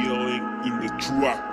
healing in the truck.